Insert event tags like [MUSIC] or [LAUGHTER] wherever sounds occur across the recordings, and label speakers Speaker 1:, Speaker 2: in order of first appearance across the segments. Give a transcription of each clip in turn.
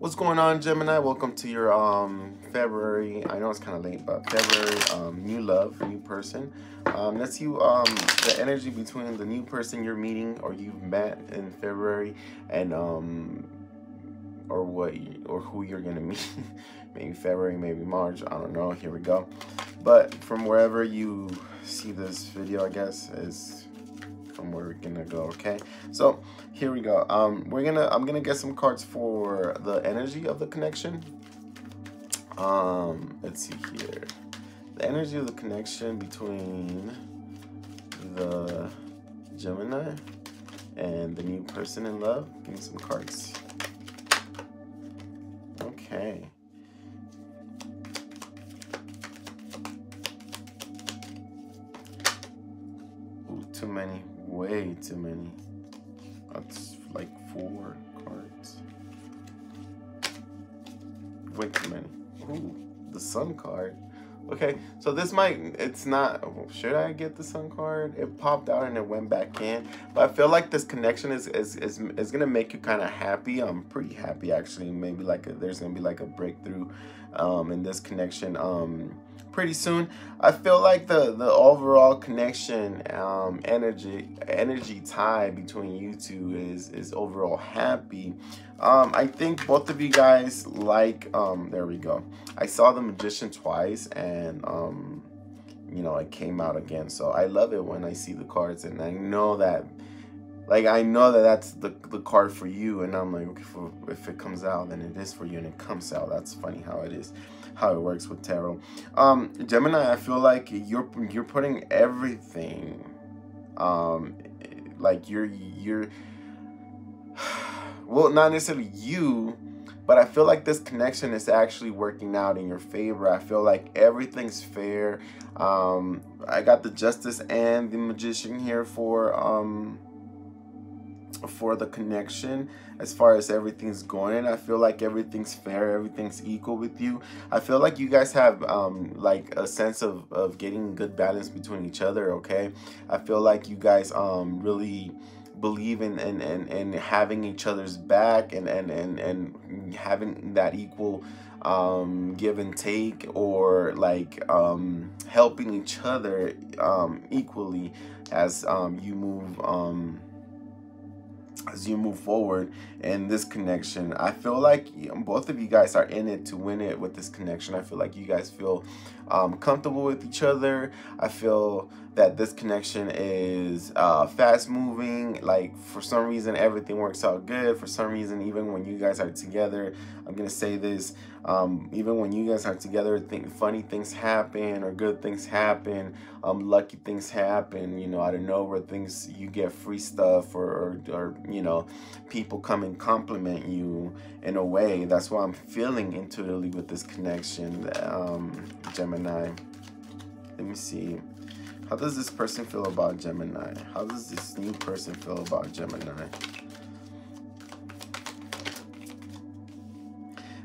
Speaker 1: What's going on, Gemini? Welcome to your um February. I know it's kind of late, but February um new love, new person. Um, let's see um the energy between the new person you're meeting or you've met in February and um or what you, or who you're gonna [LAUGHS] meet. maybe February, maybe March. I don't know. Here we go. But from wherever you see this video, I guess is from where we're gonna go okay? So here we go. Um we're gonna i'm gonna get some cards for the energy of the connection. Um let's see here. The energy of the connection between the gemini and the new person in love. Give me some cards. Okay. Too many way too many. That's like four cards. Way too many. Ooh, the sun card. Okay, so this might, it's not, should I get the sun card? It popped out and it went back in. But I feel like this connection is is, is, is to make you kind of happy. I'm pretty happy actually. Maybe like a, there's to be like a breakthrough um, in this connection. Um, pretty soon. I feel like the the overall connection, um, energy energy tie between you two is is overall happy. Um, I think both of you guys like. Um, there we go. I saw the magician twice, and um, you know it came out again. So I love it when I see the cards, and I know that like I know that that's the the card for you, and I'm like, if, if it comes out, then it is for you, and it comes out. That's funny how it is, how it works with tarot. Um, Gemini, I feel like you're you're putting everything, um, like you're you're, [SIGHS] well, not necessarily you, but I feel like this connection is actually working out in your favor. I feel like everything's fair. Um, I got the Justice and the Magician here for um for the connection. As far as everything's going i feel like everything's fair everything's equal with you. I feel like you guys have um like a sense of of getting good balance between each other okay? I feel like you guys um really believe in and and, and having each other's back and and and, and having that equal um give and take or like um helping each other um equally as um you move um as you move forward in this connection. I feel like um, both of you guys are in it to win it with this connection. I feel like you guys feel um, comfortable with each other. I feel that this connection is uh, fast moving. Like for some reason, everything works out good. For some reason, even when you guys are together, I'm gonna say this. Um, even when you guys are together, think funny things happen or good things happen. Um, lucky things happen. You know, I don't know where things you get free stuff or, or, or you know, people come and compliment you in a way. That's why I'm feeling intuitively with this connection, um, Gemini. Let me see. How does this person feel about Gemini? How does this new person feel about Gemini?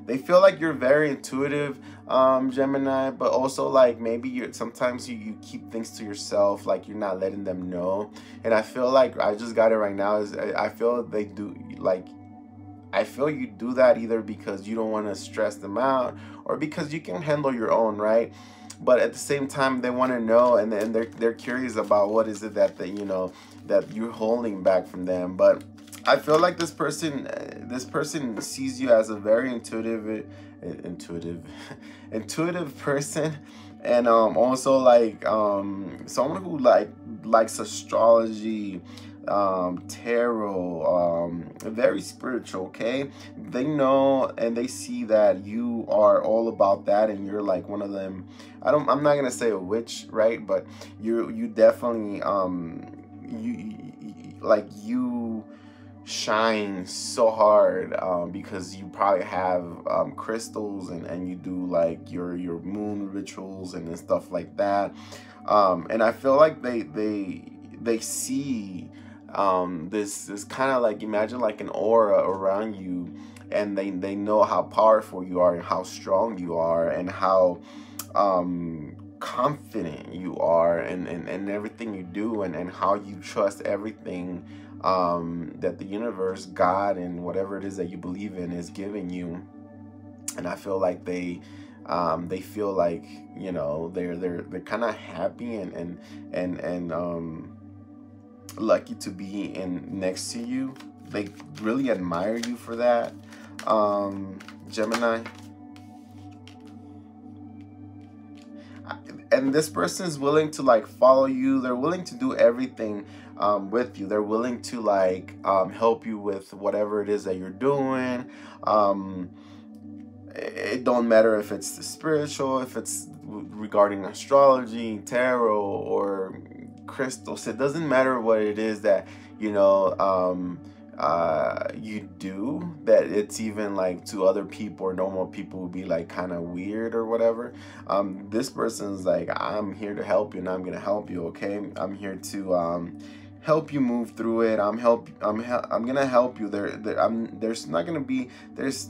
Speaker 1: They feel like you're very intuitive, um, Gemini, but also like maybe you're sometimes you, you keep things to yourself, like you're not letting them know. And I feel like I just got it right now. Is I feel they do like I feel you do that either because you don't want to stress them out or because you can handle your own, right? but at the same time they want to know and then they're, they're curious about what is it that, that you know that you're holding back from them but i feel like this person this person sees you as a very intuitive intuitive [LAUGHS] intuitive person and um also like um someone who like likes astrology um, tarot, um, very spiritual, okay? They know and they see that you are all about that and you're like one of them. I don't, I'm not going to say a witch, right? But you, you definitely, um, you, like you shine so hard um, because you probably have um, crystals and, and you do like your your moon rituals and stuff like that um, and I feel like they they they see um, this this kind of like imagine like an aura around you and they they know how powerful you are and how strong you are and how um, confident you are and, and, and everything you do and, and how you trust everything um, that the universe, God, and whatever it is that you believe in is giving you. And I feel like they um, they feel like you know they're they're they're kind of happy and and and and um, lucky to be in next to you. They really admire you for that, um, Gemini. And this person is willing to like follow you. They're willing to do everything um, with you. They're willing to like um, help you with whatever it is that you're doing. Um, it don't matter if it's spiritual, if it's regarding astrology, tarot, or crystals. It doesn't matter what it is that you know um, uh, you do. That it's even like to other people or normal people would be like kind of weird or whatever. Um, this person's like, I'm here to help you, and I'm gonna help you. Okay, I'm here to. Um, help you move through it. I'm help. I'm. I'm gonna help you. There. there I'm. There's not gonna be. There's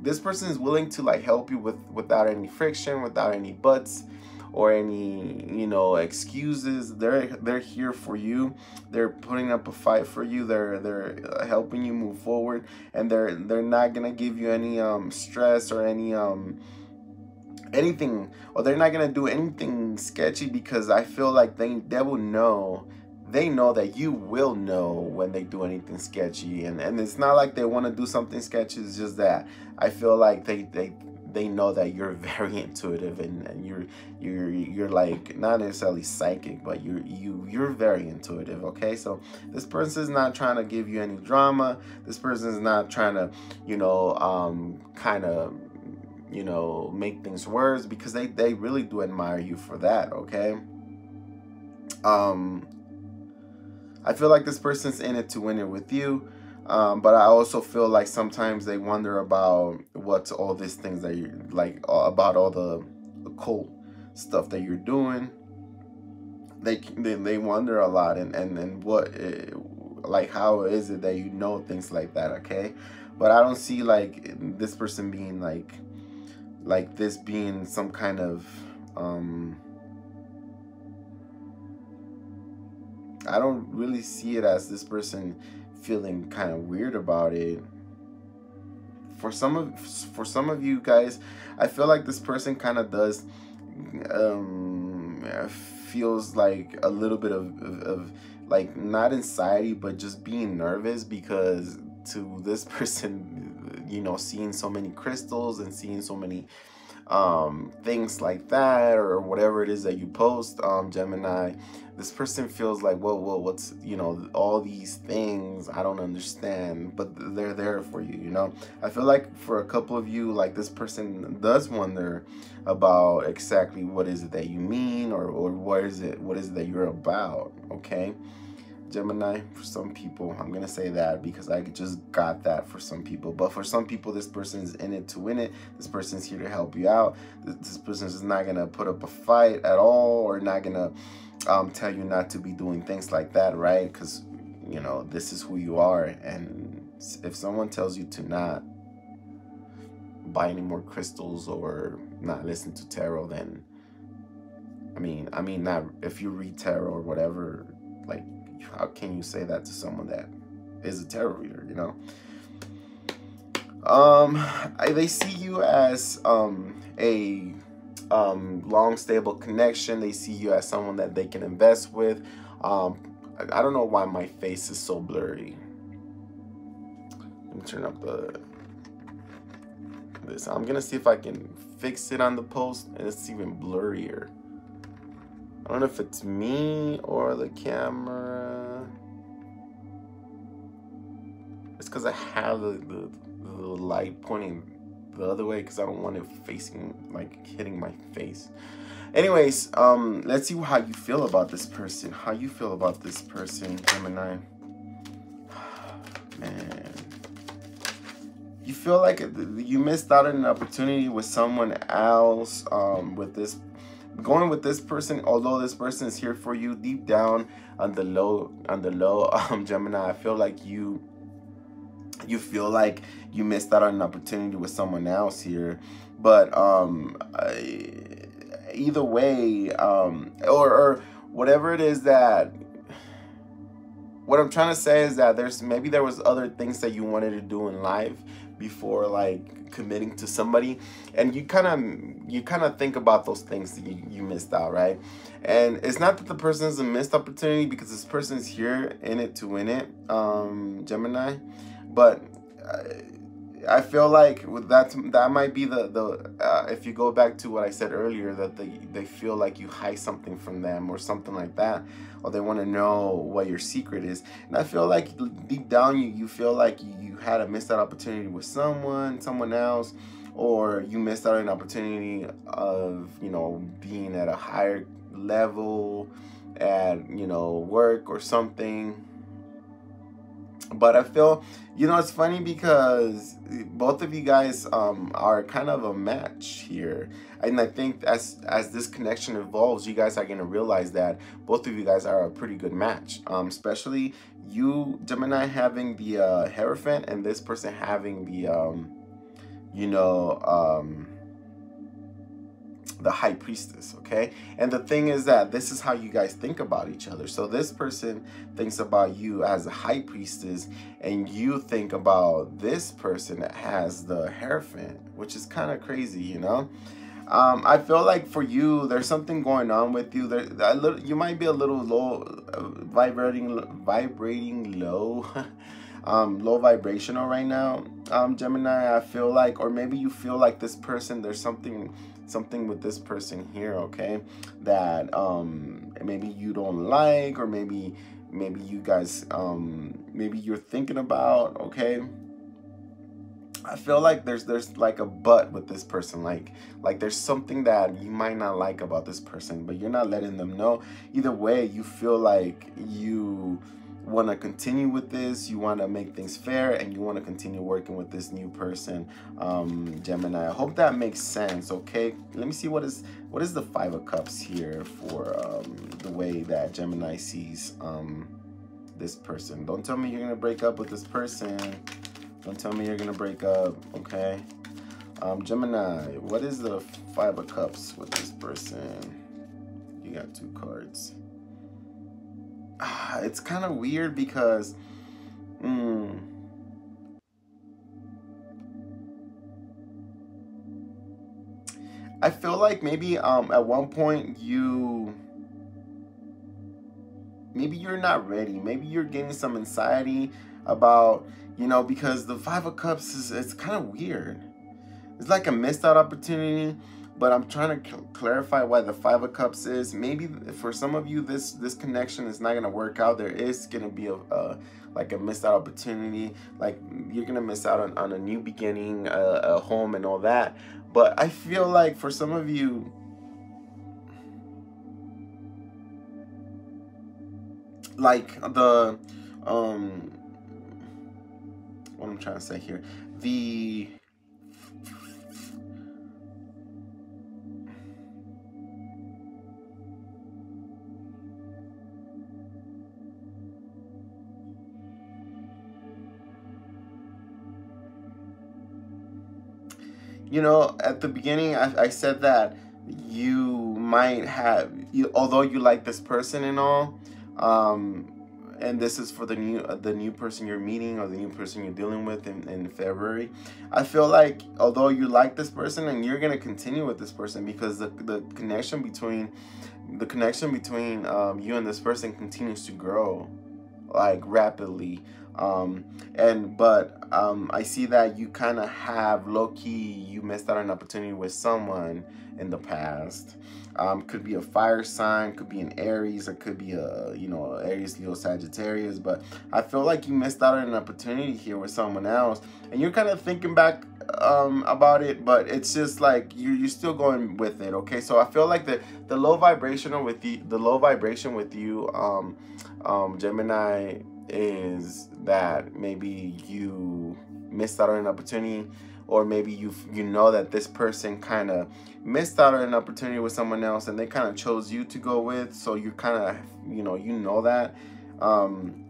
Speaker 1: this person is willing to like help you with without any friction, without any buts or any you know excuses they're they're here for you. They're putting up a fight for you. They're they're uh, helping you move forward. And they're they're not gonna give you any um stress or any um anything. Or they're not gonna do anything sketchy because i feel like they they will know. They know that you will know when they do anything sketchy. And and it's not like they want to do something sketchy. It's just that i feel like they they they know that you're [LAUGHS] very intuitive and, and you're you're you're like not necessarily psychic but you're you you're very intuitive okay so this person is not trying to give you any drama this person is not trying to you know um kind of you know make things worse because they they really do admire you for that okay um I feel like this person's in it to win it with you. Um, but I also feel like sometimes they wonder about what's all these things that you like about all the occult stuff that you're doing. They they, they wonder a lot and and and what it, eh, like how is it that you know things like that? Okay, but I don't see like this person being like like this being some kind of um I don't really see it as this person feeling kind of weird about it. For some of for some of you guys, I feel like this person kind of does um feels like a little bit of, of, of like not anxiety but just being nervous because to this [LAUGHS] person you know seeing so many crystals and seeing so many um, things like that or whatever it is that you post, um, Gemini, this person feels like, well, well, what's, you know, all these things I don't understand, but they're there for you, you know? I feel like for a couple of you, like this person does wonder about exactly what is it that you mean or, or what is it, what is it that you're about, okay? Gemini for some people. I'm gonna say that because I just got that for some people. But for some people, this person is in it to win it. This person's here to help you out. This, person is not gonna put up a fight at all, or not gonna um, tell you not to be doing things like that, right? Because you know this is who you are, and if someone tells you to not buy any more crystals or not listen to tarot, then I mean, I mean, not if you read tarot or whatever, like how can you say that to someone that is a tarot reader, you know? Um, I, they see you as um, a um, long, stable connection. They see you as someone that they can invest with. Um, I, I don't know why my face is so blurry. Let me turn up the this. I'm gonna see if I can fix it on the post, and it's even blurrier. I don't know if it's me or the camera. It's because I have the, the, the, light pointing the other way because I don't want it facing, like, hitting my face. Anyways, um, let's see how you feel about this person. How you feel about this person, Gemini. [SIGHS] Man. You feel like you missed out on an opportunity with someone else um, with this going with this person although this person is here for you deep down on the low on the low [LAUGHS] um gemini i feel like you you feel like you missed out on an opportunity with someone else here. But um I, either way um or, or whatever it is that what I'm trying to say is that there's maybe there was other things that you wanted to do in life before like committing to somebody. And you kind of you kind of think about those things that you, you missed out right? And it's not that the person is a missed opportunity because this person is here in it to win it um gemini but uh, I feel like that that might be the the uh, if you go back to what I said earlier that they they feel like you hide something from them or something like that or they want to know what your secret is. And I feel like deep down you you feel like you, had a missed opportunity with someone someone else or you missed out an opportunity of you know being at a higher level at you know work or something but I feel, you know, it's funny because both of you guys um, are kind of a match here. And I think as as this connection evolves, you guys are going to realize that both of you guys are a pretty good match. Um, especially you, Gemini, having the uh, Hierophant and this person having the, um, you know, um, the high priestess, okay? And the thing is that this is how you guys think about each other. So this person thinks about you as a high priestess, and you think about this person that has the Hierophant, which is kind of crazy, you know? Um, I feel like for you, there's something going on with you. There, little, you might be a little low, uh, vibrating, vibrating low, [LAUGHS] um, low vibrational right now, um, Gemini. I feel like, or maybe you feel like this person. There's something something with this person here, okay, that um, maybe you don't like, or maybe maybe you guys um, maybe you're thinking about, okay. I feel like there's there's like a but with this person, like like there's something that you might not like about this person, but you're not letting them know. Either way, you feel like you want to continue with this, you want to make things fair, and you want to continue working with this new person, um, Gemini. I hope that makes sense. Okay, let me see what is what is the Five of Cups here for um, the way that Gemini sees um, this person. Don't tell me you're gonna break up with this person. Don't tell me you're gonna break up. Okay, um, Gemini. What is the Five of Cups with this person? You got two cards. [SIGHS] it's kind of weird because mm, I feel like maybe um, at one point you maybe you're not ready. Maybe you're getting some anxiety about, you know, because the Five of Cups is it's kind of weird. It's like a missed out opportunity but I'm trying to clarify why the Five of Cups is. Maybe for some of you, this this connection is not gonna work out. There is gonna be a, a like a missed out opportunity. Like you're gonna miss out on, on a new beginning, a home, and all that. But I feel like for some of you, like the um, what I'm trying to say here, the you know, at the beginning, I, I said that you might have, you, although you like this person and all, um, and this is for the new uh, the new person you're meeting or the new person you're dealing with in, in February. I feel like although you like this person and you're gonna continue with this person because the the connection between the connection between um, you and this person continues to grow like rapidly um, and but um, I see that you kind of have low key you missed out on an opportunity with someone in the past. Um, could be a fire sign, could be an Aries, or could be a you know Aries, Leo, Sagittarius. But I feel like you missed out on an opportunity here with someone else, and you're kind of thinking back um, about it, but it's just like you you're still going with it. Okay, so I feel like the the low vibrational with the the low vibration with you, um, um, Gemini is that maybe you missed out on an opportunity or maybe you you know that this person kind of missed out on an opportunity with someone else and they kind of chose you to go with so you kind of you know you know that um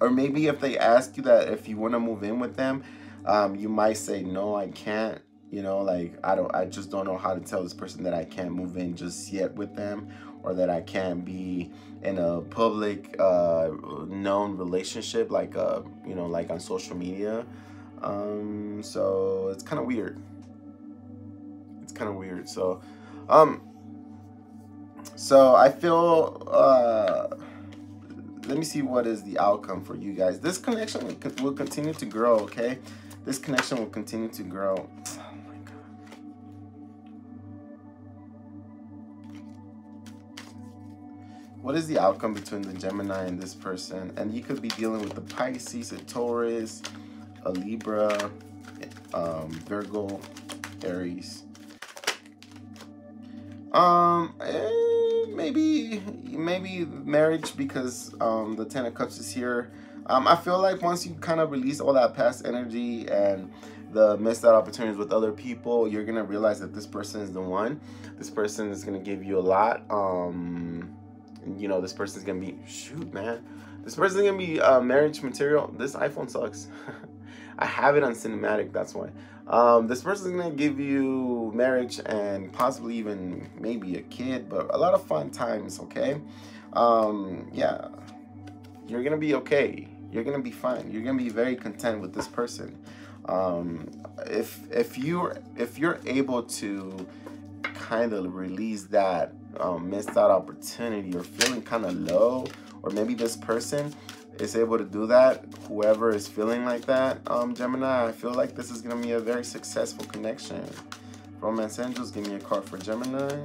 Speaker 1: or maybe if they ask you that if you want to move in with them um you might say no I can't you know like I don't I just don't know how to tell this person that I can't move in just yet with them or that I can't be in a public uh, known relationship like uh, you know like on social media. Um, so it's kind of weird. It's kind of weird. So um so I feel uh let me see what is the outcome for you guys. This connection will continue to grow okay? This connection will continue to grow what is the outcome between the Gemini and this person? And you could be dealing with the Pisces, a Taurus, a Libra, um, Virgo, Aries. Um, eh, maybe, maybe marriage because um, the Ten of Cups is here. Um, I feel like once you kind of release all that past energy and the missed out opportunities with other people, you're gonna realize that this person is the one. This person is gonna give you a lot. Um, you know this person's gonna be shoot man. This person's gonna be uh, marriage material. This iphone sucks. [LAUGHS] I have it on cinematic that's why. Um, this person's gonna give you marriage and possibly even maybe a kid but a lot of fun times okay? Um, yeah. You're gonna be okay. You're gonna be fine. You're gonna be very content with this person. Um, if if you if you're able to kind of release that um, missed out opportunity or feeling kind of low, or maybe this person is able to do that, whoever is feeling like that, um, Gemini, I feel like this is going to be a very successful connection. Romance Angels, give me a card for Gemini.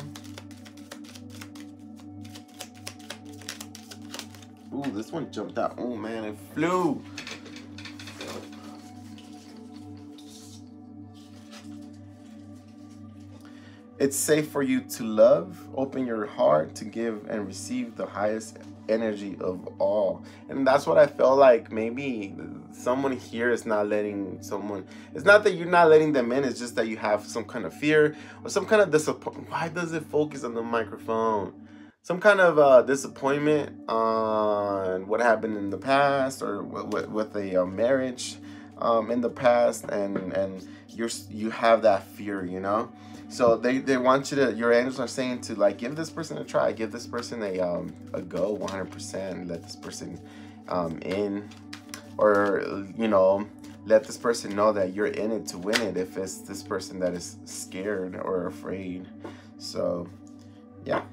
Speaker 1: Ooh, this one jumped out. Oh man, it flew. It's safe for you to love, open your heart to give and receive the highest energy of all. And that's what I felt like maybe someone here is not letting someone, it's not that you're not letting them in, it's just that you have some kind of fear or some kind of disappointment. Why does it focus on the microphone? Some kind of uh, disappointment on what happened in the past or with, with a uh, marriage um, in the past and, and you're, you have that fear, you know? So they, they want you to, your angels are saying to like, give this person a try, give this person a, um, a go 100%, let this person um, in, or, you know, let this person know that you're in it to win it if it's this person that is scared or afraid. So, yeah.